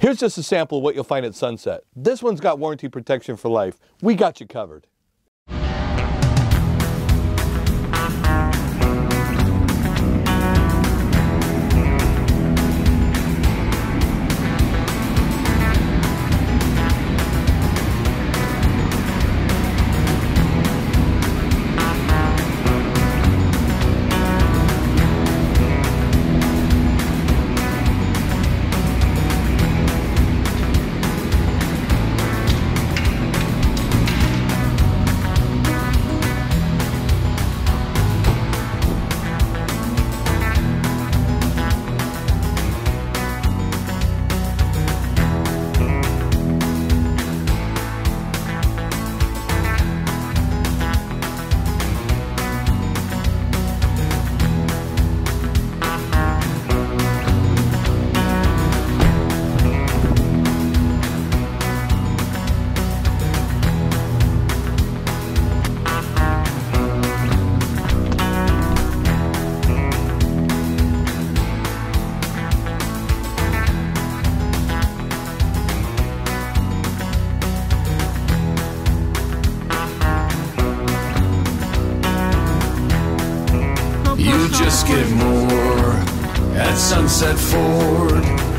Here's just a sample of what you'll find at Sunset. This one's got warranty protection for life. We got you covered. Just get more at Sunset Ford.